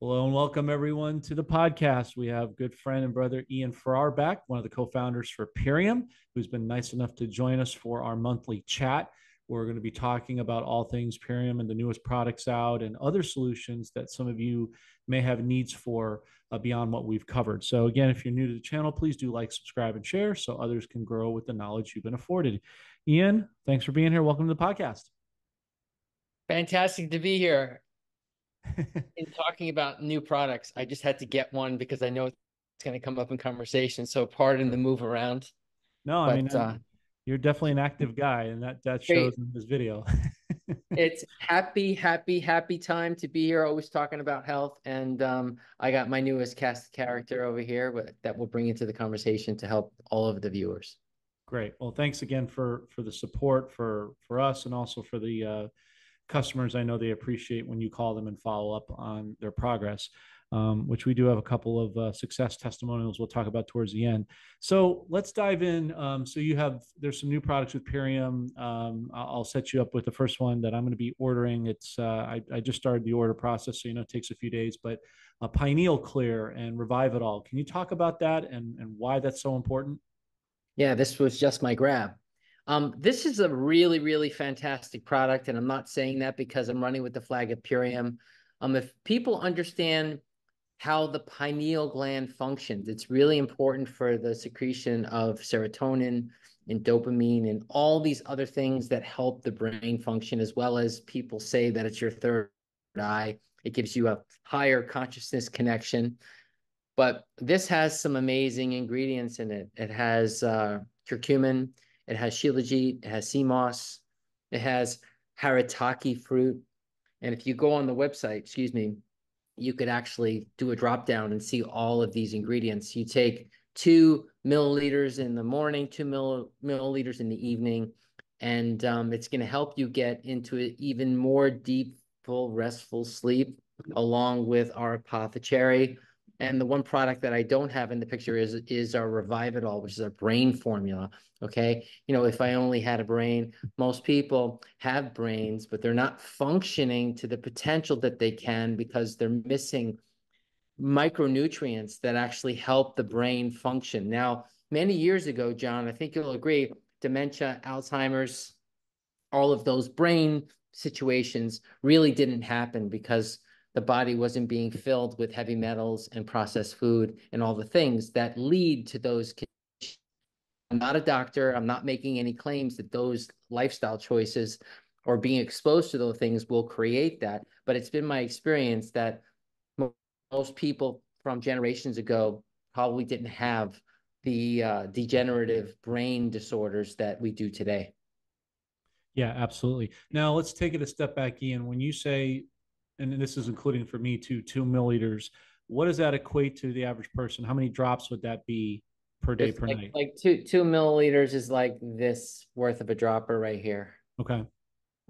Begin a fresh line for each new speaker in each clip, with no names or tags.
Hello and welcome everyone to the podcast. We have good friend and brother Ian Farrar back, one of the co-founders for Purium, who's been nice enough to join us for our monthly chat. We're going to be talking about all things Purium and the newest products out and other solutions that some of you may have needs for uh, beyond what we've covered. So again, if you're new to the channel, please do like, subscribe, and share so others can grow with the knowledge you've been afforded. Ian, thanks for being here. Welcome to the podcast.
Fantastic to be here. in talking about new products, I just had to get one because I know it's going to come up in conversation. So pardon the move around.
No, I mean, uh, you're definitely an active guy, and that that shows great. in this video.
it's happy, happy, happy time to be here. Always talking about health, and um, I got my newest cast character over here but that will bring into the conversation to help all of the viewers.
Great. Well, thanks again for for the support for for us, and also for the. Uh, customers I know they appreciate when you call them and follow up on their progress. Um, which we do have a couple of uh, success testimonials we'll talk about towards the end. So let's dive in. Um, so you have there's some new products with Purium Um, I'll set you up with the first one that I'm going to be ordering. It's uh, I, I, just started the order process, so you know it takes a few days. But Pineal Clear and Revive It All. Can you talk about that and and why that's so important?
Yeah, this was just my grab. Um, this is a really, really fantastic product, and I'm not saying that because I'm running with the flag of Purium. Um, if people understand how the pineal gland functions, it's really important for the secretion of serotonin and dopamine and all these other things that help the brain function, as well as people say that it's your third eye. It gives you a higher consciousness connection. But this has some amazing ingredients in it. It has uh, curcumin, it has shilajit, it has sea moss, it has haritaki fruit. And if you go on the website, excuse me, you could actually do a drop down and see all of these ingredients. You take two milliliters in the morning, two mill, milliliters in the evening, and um, it's going to help you get into an even more deep, full, restful sleep, along with our apothecary and the one product that I don't have in the picture is is our Revive It All, which is a brain formula. Okay. You know, if I only had a brain, most people have brains, but they're not functioning to the potential that they can because they're missing micronutrients that actually help the brain function. Now, many years ago, Jon, I think you'll agree, dementia, Alzheimer's, all of those brain situations really didn't happen because the body wasn't being filled with heavy metals and processed food and all the things that lead to those conditions. I'm not a doctor. I'm not making any claims that those lifestyle choices or being exposed to those things will create that. But it's been my experience that most people from generations ago probably didn't have the uh, degenerative brain disorders that we do today.
Yeah, absolutely. Now let's take it a step back, Ian. When you say and this is including for me too, two milliliters. What does that equate to the average person? How many drops would that be per day
it's
per
like,
night?
Like two two milliliters is like this worth of a dropper right here.
Okay.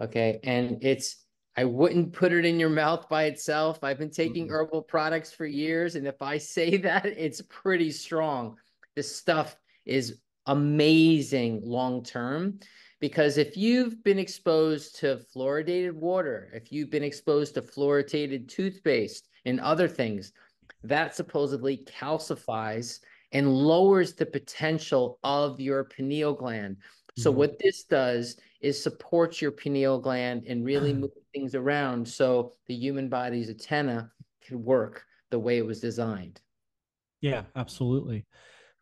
Okay, and it's I wouldn't put it in your mouth by itself. I've been taking herbal products for years, and if I say that, it's pretty strong. This stuff is amazing long term. Because if you've been exposed to fluoridated water, if you've been exposed to fluoridated toothpaste and other things, that supposedly calcifies and lowers the potential of your pineal gland. So mm-hmm. what this does is supports your pineal gland and really move things around so the human body's antenna can work the way it was designed.
Yeah, absolutely.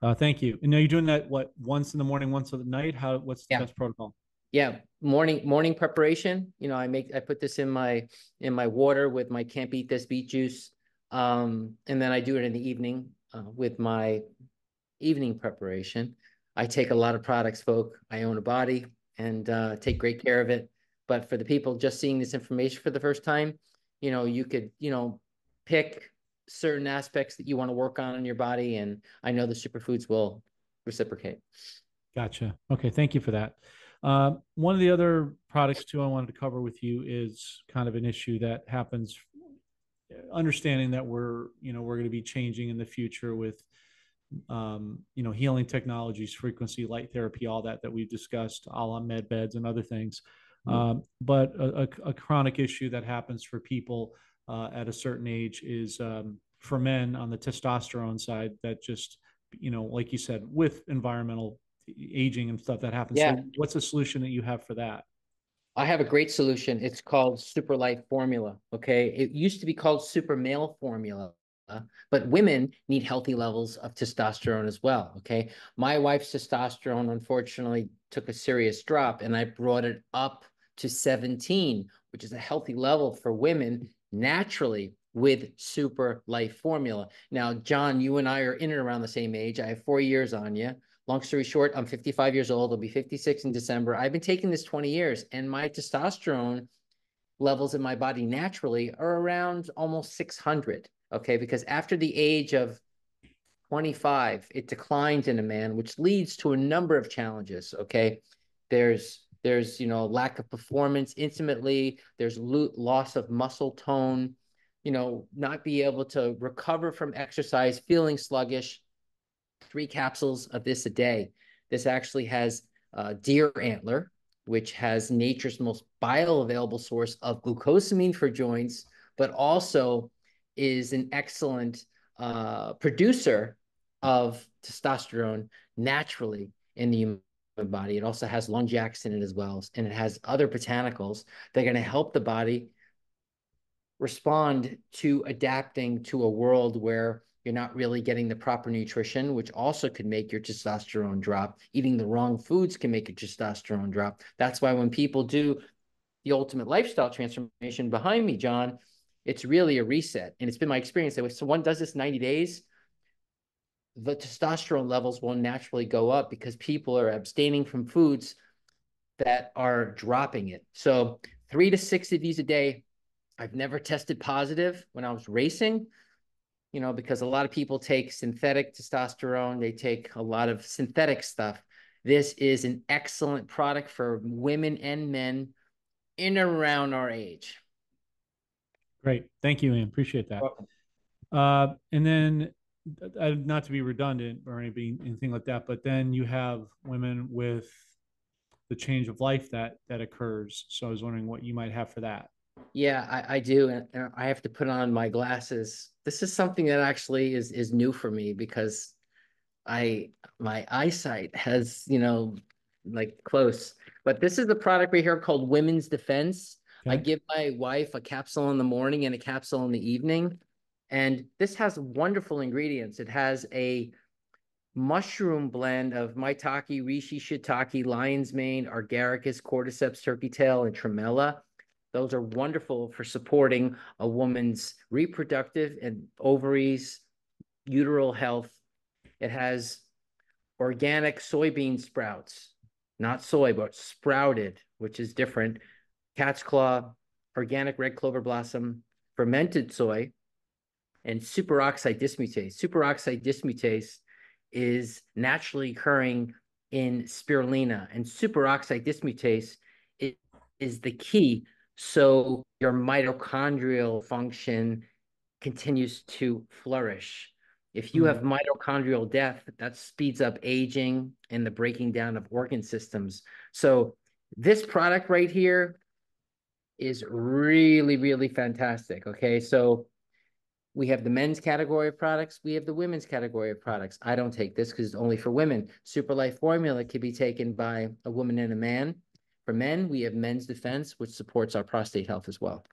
Uh, thank you. And now you're doing that what once in the morning, once at night? How what's the yeah. best protocol?
Yeah, morning morning preparation. You know, I make I put this in my in my water with my can't beat this beet juice, um, and then I do it in the evening uh, with my evening preparation. I take a lot of products, folk. I own a body and uh, take great care of it. But for the people just seeing this information for the first time, you know, you could you know pick certain aspects that you want to work on in your body. And I know the superfoods will reciprocate.
Gotcha. Okay. Thank you for that. Uh, one of the other products too I wanted to cover with you is kind of an issue that happens understanding that we're you know we're going to be changing in the future with um, you know healing technologies frequency light therapy all that that we've discussed all on med beds and other things mm-hmm. um, but a, a, a, chronic issue that happens for people uh, at a certain age is um, for men on the testosterone side that just you know like you said with environmental aging and stuff that happens
Yeah.
so what's the solution that you have for that
I have a great solution. It's called Super Life Formula. Okay. It used to be called Super Male Formula, but women need healthy levels of testosterone as well. Okay. My wife's testosterone unfortunately took a serious drop, and I brought it up to 17, which is a healthy level for women naturally with Super Life Formula. Now, Jon, you and I are in and around the same age. I have four years on you. Long story short, I'm 55 years old. I'll be 56 in December. I've been taking this 20 years, and my testosterone levels in my body naturally are around almost 600. Okay. Because after the age of 25, it declines in a man, which leads to a number of challenges. Okay. There's there's you know lack of performance intimately there's lo- loss of muscle tone you know not be able to recover from exercise feeling sluggish three capsules of this a day. This actually has uh, deer antler, which has nature's most bioavailable source of glucosamine for joints, but also is an excellent uh, producer of testosterone naturally in the human body. It also has Longjax in it as well, and it has other botanicals that are going to help the body respond to adapting to a world where you're not really getting the proper nutrition, which also could make your testosterone drop. Eating the wrong foods can make your testosterone drop. That's why when people do the ultimate lifestyle transformation behind me, Jon, it's really a reset. And it's been my experience that if someone does this 90 days, the testosterone levels will naturally go up because people are abstaining from foods that are dropping it. So, three to six of these a day. I've never tested positive when I was racing you know, because a lot of people take synthetic testosterone, they take a lot of synthetic stuff. This is an excellent product for women and men in and around our age.
Great. Thank you, Ian. Appreciate that. Uh, and then, uh, not to be redundant or anything, anything like that, but then you have women with the change of life that that occurs. So I was wondering what you might have for that.
Yeah, I, I do, and, I have to put on my glasses. This is something that actually is is new for me because I my eyesight has you know like close. But this is the product right here called Women's Defense. I give my wife a capsule in the morning and a capsule in the evening, and this has wonderful ingredients. It has a mushroom blend of maitake, reishi, shiitake, lion's mane, agaricus, cordyceps, turkey tail, and tremella. Those are wonderful for supporting a woman's reproductive and ovaries, uteral health. It has organic soybean sprouts, not soy, but sprouted, which is different. Cat's claw, organic red clover blossom, fermented soy, and superoxide dismutase. Superoxide dismutase is naturally occurring in spirulina, and superoxide dismutase is, is the key so your mitochondrial function continues to flourish. If you have mm-hmm. mitochondrial death, that speeds up aging and the breaking down of organ systems. So this product right here is really, really fantastic. Okay, so we have the men's category of products. We have the women's category of products. I don't take this because it's only for women. Super Life Formula can be taken by a woman and a man. For men, we have Men's Defense, which supports our prostate health as well.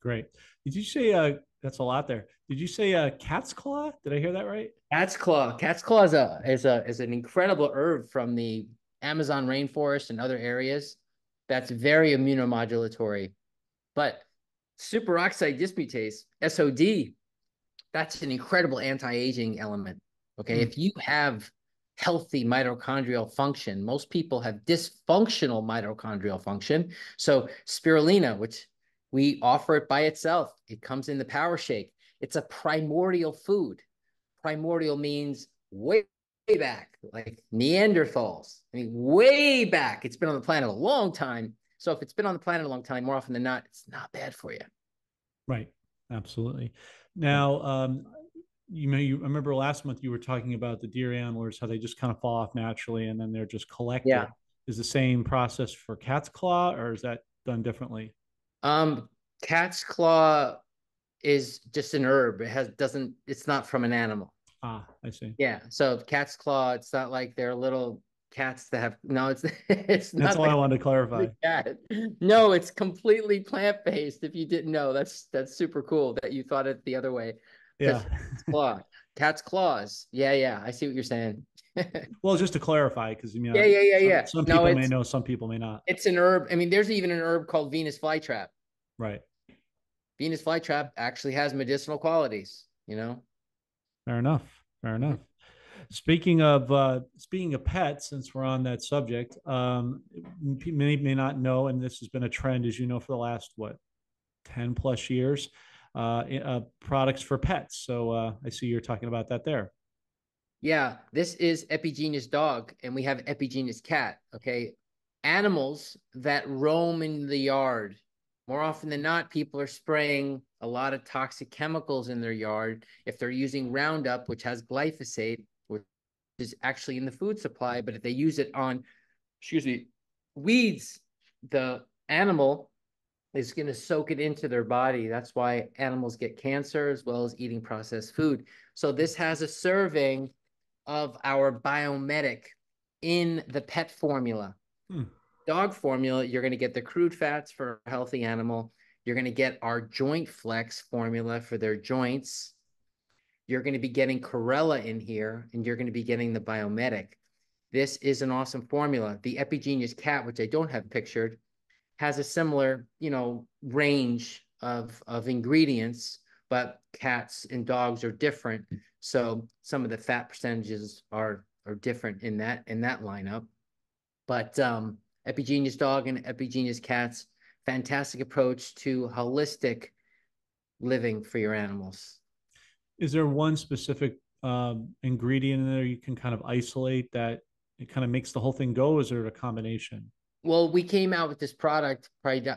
Great. Did you say uh that's a lot there. Did you say uh cat's claw? Did I hear that right?
Cat's claw. Cat's claw is a is a is an incredible herb from the Amazon rainforest and other areas. That's very immunomodulatory. But superoxide dismutase, SOD, that's an incredible anti-aging element. Okay.
Mm.
If you have healthy mitochondrial function, most people have dysfunctional mitochondrial function. So spirulina, which we offer it by itself, it comes in the power shake. It's a primordial food. Primordial means way, way back, like Neanderthals. I mean, way back. It's been on the planet a long time. So if it's been on the planet a long time, more often than not, it's not bad for you.
Right. Absolutely. Now, um, you know, you I remember last month you were talking about the deer antlers, how they just kind of fall off naturally and then they're just collected.
Yeah.
Is the same process for cat's claw or is that done differently?
Um, cat's claw is just an herb. It has doesn't. It's not from an animal.
Ah, I see.
Yeah. So cat's claw. It's not like they're little cats that have no. It's it's not.
That's all I wanted to clarify.
cat. No, it's completely plant based. If you didn't know, that's that's super cool that you thought it the other way.
Yeah.
Cat's claw. Cat's claws. Yeah, yeah. I see what you're saying.
Well, just to clarify, because you know,
Yeah, yeah, yeah,
some,
yeah.
some
No,
people may know, some people may not.
It's an herb. I mean, there's even an herb called Venus flytrap.
Right.
Venus flytrap actually has medicinal qualities. You know.
Fair enough. Fair enough. Speaking of uh, speaking of pets, since we're on that subject, um, many may not know, and this has been a trend, as you know, for the last what ten plus years, uh, uh, products for pets. So uh, I see you're talking about that there.
Yeah, this is Epigenius dog, and we have Epigenius cat. Okay. Animals that roam in the yard. More often than not, people are spraying a lot of toxic chemicals in their yard. If they're using Roundup, which has glyphosate, is actually in the food supply, but if they use it on, excuse me, weeds, the animal is going to soak it into their body. That's why animals get cancer as well as eating processed food. So this has a serving of our Biome Medic in the pet formula.
Hmm.
Dog formula, you're going to get the crude fats for a healthy animal. You're going to get our joint flex formula for their joints. You're going to be getting chlorella in here, and you're going to be getting the Biome Medic. This is an awesome formula. The Epigenius cat, which I don't have pictured, has a similar, you know, range of of ingredients, but cats and dogs are different. So some of the fat percentages are are different in that in that lineup. But um, Epigenius dog and Epigenius cats, fantastic approach to holistic living for your animals.
Is there one specific um, ingredient in there you can kind of isolate that it kind of makes the whole thing go? Is there a combination?
Well, we came out with this product,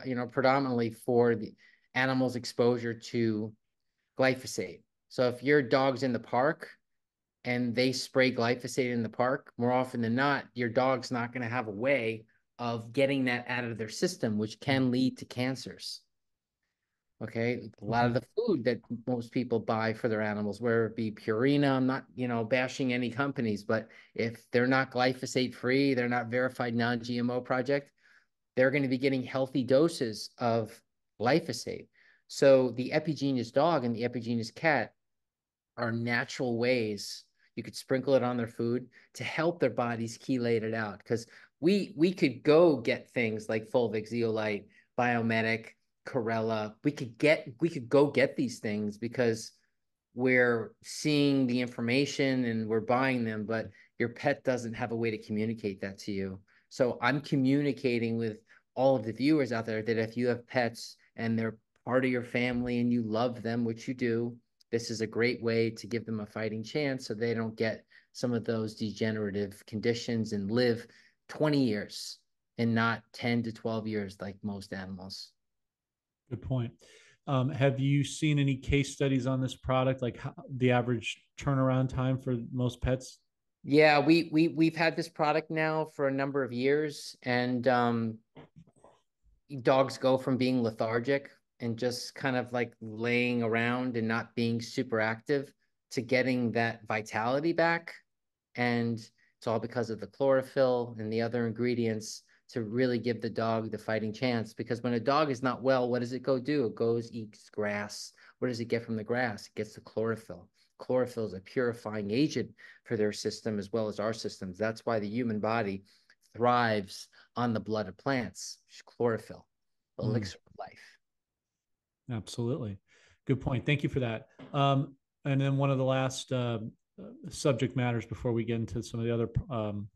you know, predominantly for the animals' exposure to glyphosate. So if your dog's in the park and they spray glyphosate in the park, more often than not, your dog's not going to have a way of getting that out of their system, which can lead to cancers. Okay, a lot of mm-hmm. the food that most people buy for their animals, whether it be Purina, I'm not, you know, bashing any companies, but if they're not glyphosate free, they're not verified non-GMO project, they're going to be getting healthy doses of glyphosate. So the Epigenius dog and the Epigenius cat are natural ways you could sprinkle it on their food to help their bodies chelate it out. Because we we could go get things like Fulvic, Zeolite, Biome Medic, Chlorella. We could get we could go get these things because we're seeing the information and we're buying them, but your pet doesn't have a way to communicate that to you. So I'm communicating with all of the viewers out there that if you have pets and they're part of your family and you love them, which you do, this is a great way to give them a fighting chance so they don't get some of those degenerative conditions and live 20 years and not 10 to 12 years like most animals.
Good point. Um, have you seen any case studies on this product, like how, the average turnaround time for most pets?
Yeah, we we we've had this product now for a number of years, and um, dogs go from being lethargic and just kind of like laying around and not being super active to getting that vitality back. And it's all because of the chlorophyll and the other ingredients to really give the dog the fighting chance. Because when a dog is not well, what does it go do? It goes eats grass. What does it get from the grass? It gets the chlorophyll. Chlorophyll is a purifying agent for their system as well as our systems. That's why the human body thrives on the blood of plants, chlorophyll,
Mm.
elixir of life.
Absolutely. Good point. Thank you for that. Um, and then one of the last uh, subject matters before we get into some of the other um,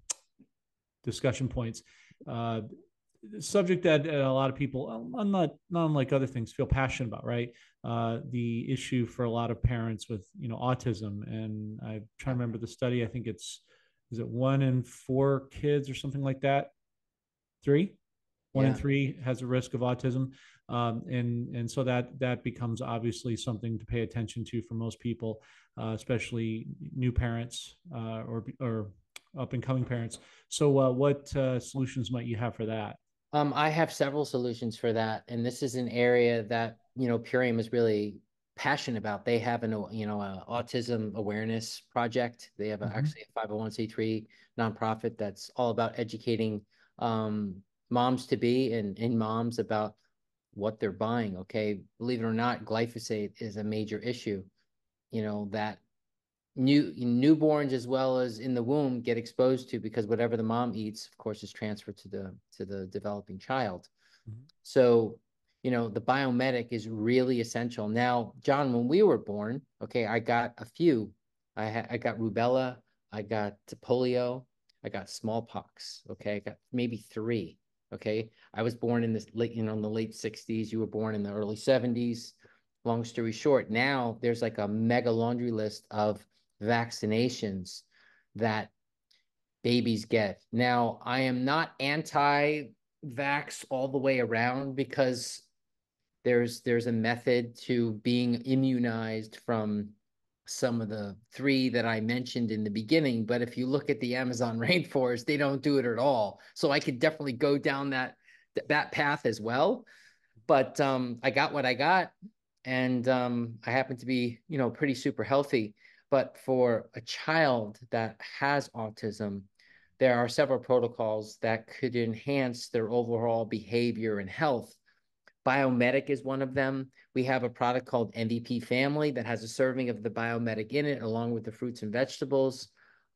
discussion points. Uh, subject that a lot of people, I'm not, not unlike other things, feel passionate about, right? Uh, the issue for a lot of parents with, you know, autism. And I try to remember the study. I think it's, is it one in four kids or something like that? Three? One in three has a risk of autism um, and and so that that becomes obviously something to pay attention to for most people, uh, especially new parents uh, or or up and coming parents. So, uh, what uh, solutions might you have for that?
Um, I have several solutions for that, and this is an area that you know Purium is really passionate about. They have an, you know, a autism awareness project. They have a,
Mhm.
actually a 501c3 nonprofit that's all about educating um, moms to be and, and moms about what they're buying. Okay. Believe it or not, glyphosate is a major issue. You know, that new newborns as well as in the womb get exposed to because whatever the mom eats, of course, is transferred to the to the developing child.
Mhm.
So, you know, the Biome Medic is really essential. Now, Jon, when we were born, okay, I got a few. I I got rubella, I got polio, I got smallpox. Okay, I got maybe three. Okay, I was born in the late, you know, in the late '60s. You were born in the early '70s. Long story short, now there's like a mega laundry list of vaccinations that babies get. Now, I am not anti-vax all the way around because there's there's a method to being immunized from some of the three that I mentioned in the beginning. But if you look at the Amazon rainforest, they don't do it at all. So I could definitely go down that that path as well. But um, I got what I got, and um, I happen to be, you know, pretty super healthy. But for a child that has autism, there are several protocols that could enhance their overall behavior and health. Biome Medic is one of them. We have a product called MVP Family that has a serving of the Biome Medic in it, along with the fruits and vegetables.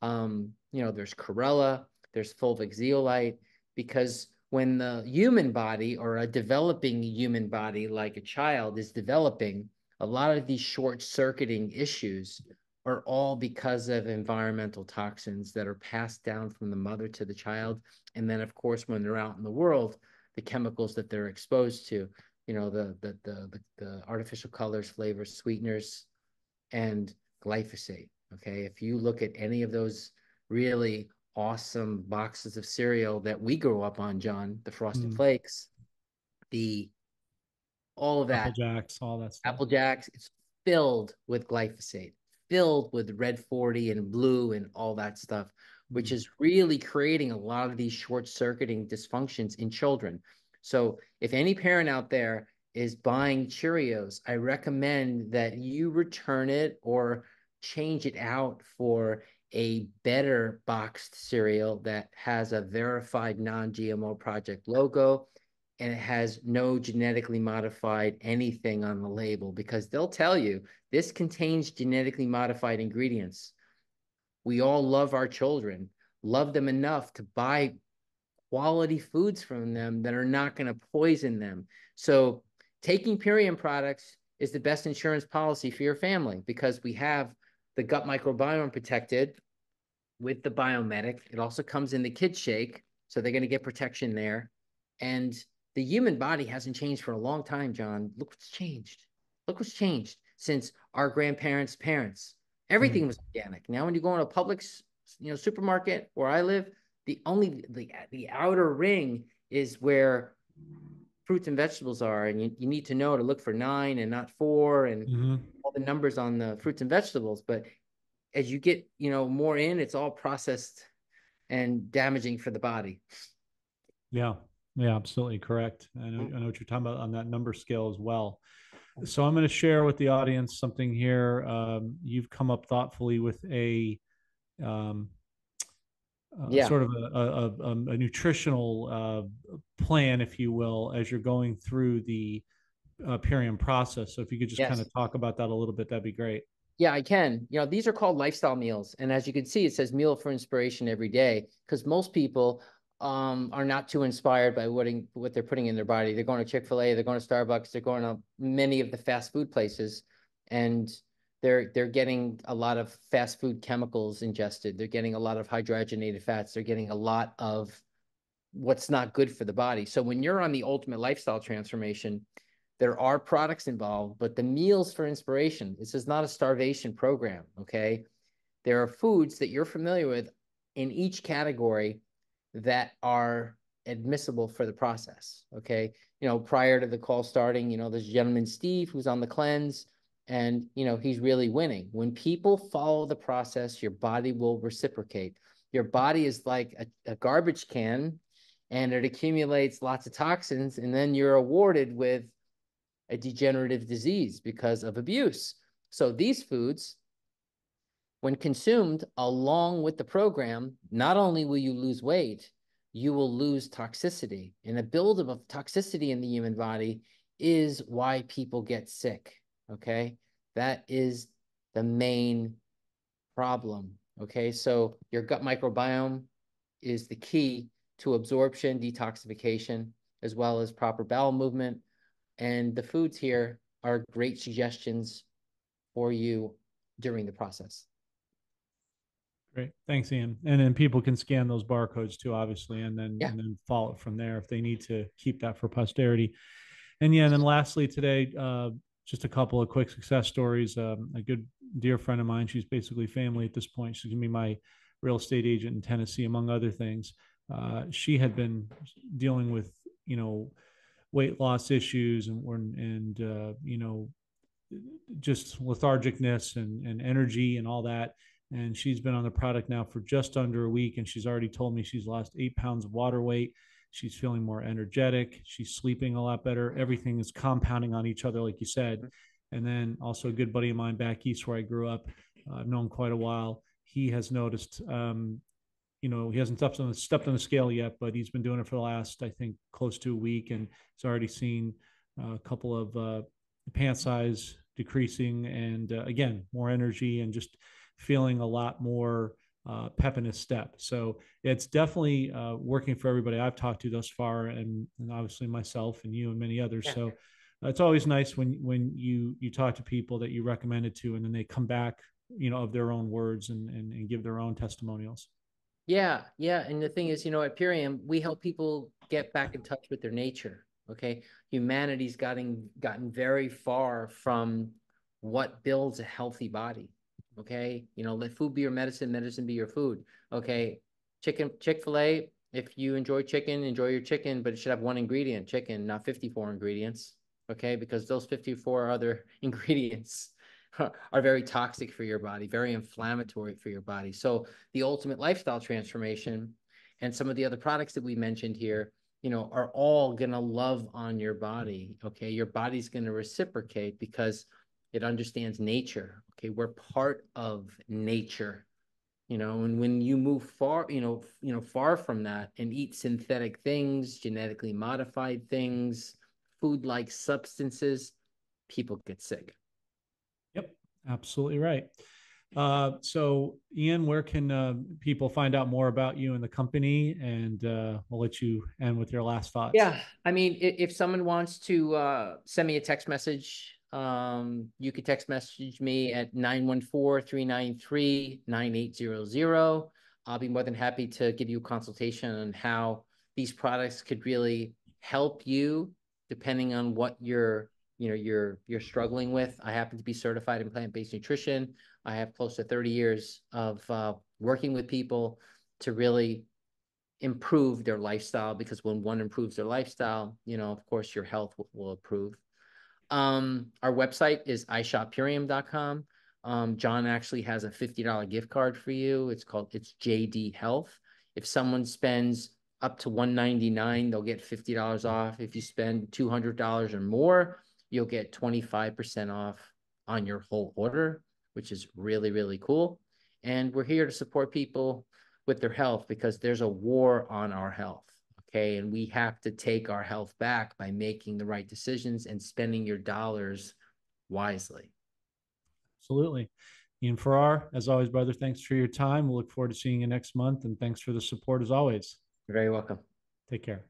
Um, you know, there's chlorella, there's fulvic zeolite, because when the human body or a developing human body, like a child, is developing, a lot of these short circuiting issues are all because of environmental toxins that are passed down from the mother to the child. And then, of course, when they're out in the world, the chemicals that they're exposed to, you know, the the the the, artificial colors, flavors, sweeteners, and glyphosate. Okay, if you look at any of those really awesome boxes of cereal that we grew up on, Jon, the Frosted
Mm.
Flakes, the all of that,
Apple Jacks, all that stuff.
Apple Jacks, it's filled with glyphosate, filled with red 40 and blue and all that stuff, which
Mm.
is really creating a lot of these short circuiting dysfunctions in children. So, if any parent out there is buying Cheerios, I recommend that you return it or change it out for a better boxed cereal that has a verified non GMO project logo and it has no genetically modified anything on the label because they'll tell you this contains genetically modified ingredients. We all love our children, love them enough to buy quality foods from them that are not going to poison them. So, taking Purium products is the best insurance policy for your family because we have the gut microbiome protected with the Biome Medic. It also comes in the kid shake, so they're going to get protection there. And the human body hasn't changed for a long time, Jon. Look what's changed. Look what's changed since our grandparents' parents. Everything was organic. Now, when you go in a Publix, you know, supermarket where I live, the only the the outer ring is where fruits and vegetables are, and you, you need to know to look for nine and not four, and
Mhm.
all the numbers on the fruits and vegetables. But as you get, you know, more in, it's all processed and damaging for the body.
Yeah, yeah, absolutely correct. I know, I know what you're talking about on that number scale as well. So I'm going to share with the audience something here. Um, you've come up thoughtfully with a um, uh,
Yeah.
sort of a, a, a, a nutritional uh, plan, if you will, as you're going through the uh, Purium process. So if you could just
Yes.
kind of talk about that a little bit, that'd be great.
Yeah, I can. You know, these are called lifestyle meals. And as you can see, it says meal for inspiration every day because most people um, are not too inspired by what, in, what they're putting in their body. They're going to Chick fil A, they're going to Starbucks, they're going to many of the fast food places. And they're they're getting a lot of fast food chemicals ingested. They're getting a lot of hydrogenated fats. They're getting a lot of what's not good for the body. So when you're on the ultimate lifestyle transformation, there are products involved, but the meals for inspiration, this is not a starvation program, okay? There are foods that you're familiar with in each category that are admissible for the process, okay? You know, prior to the call starting, you know, this gentleman Steve who's on the cleanse and, you know, he's really winning. When people follow the process, your body will reciprocate. Your body is like a, a garbage can and it accumulates lots of toxins and then you're awarded with a degenerative disease because of abuse. So these foods, when consumed along with the program, not only will you lose weight, you will lose toxicity. And a buildup of toxicity in the human body is why people get sick. Okay. That is the main problem. Okay. So your gut microbiome is the key to absorption, detoxification, as well as proper bowel movement. And the foods here are great suggestions for you during the process.
Great. Thanks, Ian. And then people can scan those barcodes too, obviously, and then
Yeah.
and then follow it from there if they need to keep that for posterity. And yeah, and then lastly today, uh, just a couple of quick success stories. Um, a good dear friend of mine, she's basically family at this point. She's gonna be my real estate agent in Tennessee, among other things. Uh, she had been dealing with, you know, weight loss issues and and uh, you know, just lethargicness and, and energy and all that and she's been on the product now for just under a week and she's already told me she's lost eight pounds of water weight. She's feeling more energetic. She's sleeping a lot better. Everything is compounding on each other like you said. And then also a good buddy of mine back east where i grew up uh, i've known quite a while. He has noticed um, you know he hasn't stepped on, the, stepped on the scale yet but he's been doing it for the last i think close to a week and he's already seen uh, a couple of uh, pant size decreasing and uh, again more energy and just feeling a lot more uh, pep in his step. So it's definitely uh, working for everybody I've talked to thus far, and, and obviously myself and you and many others. Yeah. So it's always nice when when you you talk to people that you recommend it to, and then they come back, you know, of their own words and and, and give their own testimonials.
Yeah, yeah, and the thing is, you know, at Purium, we help people get back in touch with their nature. Okay, humanity's gotten gotten very far from what builds a healthy body Okay. You know, let food be your medicine, medicine be your food. Okay. Chicken, Chick fil A, if you enjoy chicken, enjoy your chicken, but it should have one ingredient chicken, not 54 ingredients. Okay. Because those 54 other ingredients are very toxic for your body, very inflammatory for your body. So the ultimate lifestyle transformation and some of the other products that we mentioned here, you know, are all going to love on your body. Okay. Your body's going to reciprocate because it understands nature. Okay, we're part of nature. You know, and when you move far, you know, you know, far from that and eat synthetic things, genetically modified things, food-like substances, people get sick.
Yep, absolutely right. Uh, so, Ian, where can uh, people find out more about you and the company? And uh, we'll let you end with your last thoughts.
Yeah, I mean, if, if someone wants to uh, send me a text message um, you can text message me at 914-393-9800. I'll be more than happy to give you a consultation on how these products could really help you depending on what you're you know you're you're struggling with. I happen to be certified in plant-based nutrition. I have close to 30 years of uh, working with people to really improve their lifestyle because when one improves their lifestyle, you know, of course, your health will, will improve. Um, our website is ishoppurium.com. Um, Jon actually has a $50 gift card for you. It's called it's JD Health. If someone spends up to 199 they'll get $50 off. If you spend $200 or more, you'll get 25% off on your whole order, which is really, really cool. And we're here to support people with their health because there's a war on our health. Okay. And we have to take our health back by making the right decisions and spending your dollars wisely.
Absolutely. Ian Farrar, as always, brother, thanks for your time. We'll look forward to seeing you next month. And thanks for the support as always.
You're very welcome.
Take care.